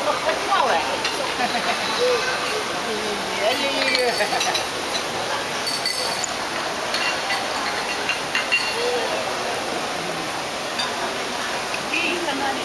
我拍照嘞，哈哈哈哈哈，爷爷，哈哈哈哈哈，爷爷在哪里？